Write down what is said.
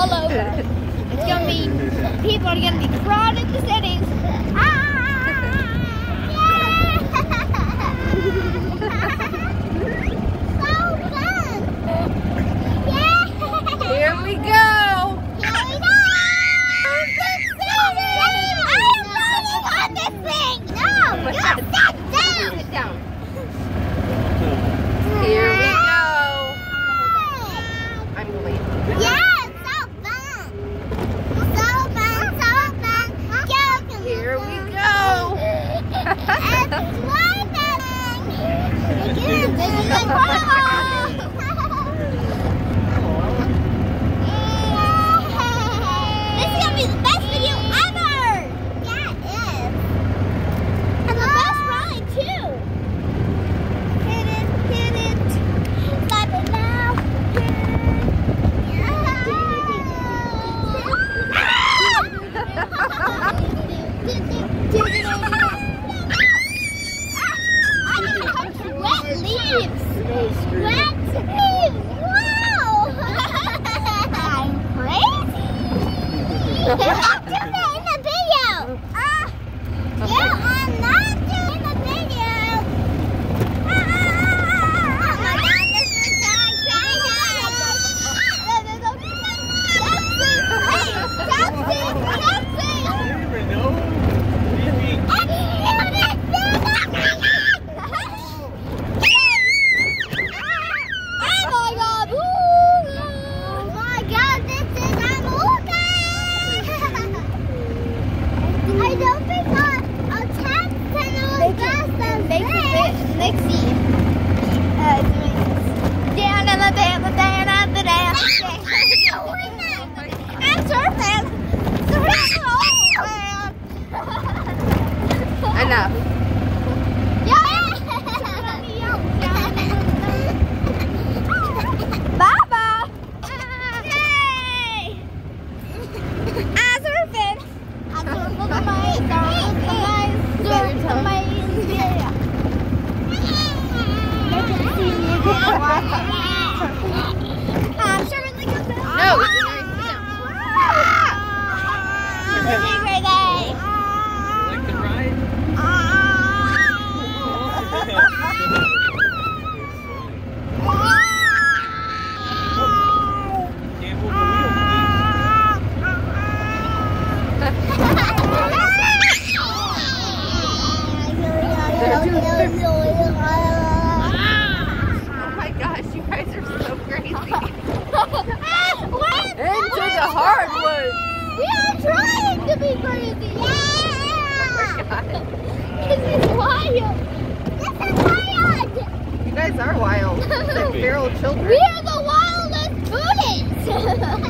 all over. It's going to be, people are going to be crowded the city. It's water! It's water! leaves! Wet leaves! Wow! I'm crazy! you have to in the video! Uh, yeah! 哈哈哈。Because it's wild. This is wild. You guys are wild. like feral children. We are the wildest booties.